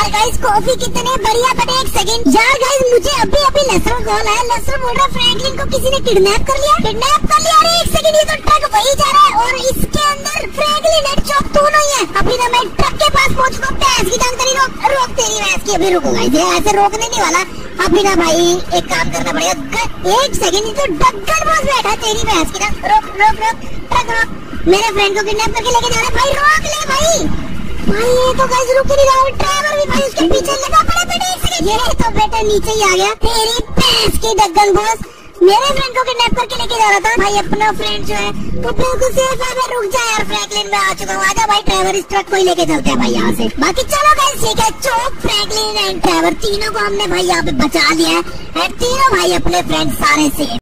यार guys coffee कितने बढ़िया बट एक सेकंड यार गाइस मुझे अभी अभी लसर कॉल है। लसर बोल रहा है फ्रैंकलिन को किसी ने किडनैप कर लिया। किडनैप कर लिया? अरे एक सेकंड ये तो ट्रक वही जा रहा है और इसके अंदर फ्रैंकलिन एंड चौक दोनों ही है। अभी ना मैं ट्रक के पास पहुँच चुका भैंस की तेरी रोक रोक तेरी भैंस की। अभी रुको गाइस ऐसे रोकने नहीं वाला। अभी ना भाई, एक काम करना पड़ेगा। एक सेकंड तो डग्गन बॉस बैठा तेरी भैंस की टांग रोक रोक रोक। ट्रक रोक। मेरे फ्रेंड को किडनैप करके लेके जा रहा है। भाई, रोक ले भाई। भाई, ये तो गाइस रुक ही नहीं रहा। ड्राइवर भी एक तो बेटा नीचे ही आ गया। तेरी भैंस की डगन बॉस। मेरे फ्रेंड को किडनैप करके लेके जा रहा था। भाई, अपना फ्रेंड जो है तो बिल्कुल सेफ़ है। मैं रुक जा यार फ्रैंकलिन में आ चुका हूँ। आजा भाई ड्राइवर इस ट्रक को ही लेके चलते हैं भाई यहाँ से। बाकी चलो गाइस ठीक है, चौक फ्रैंकलिन एंड ड्राइवर तीनों को हमने भाई यहाँ पे बचा लिया है। तीनों भाई अपने फ्रेंड सारे सेफ़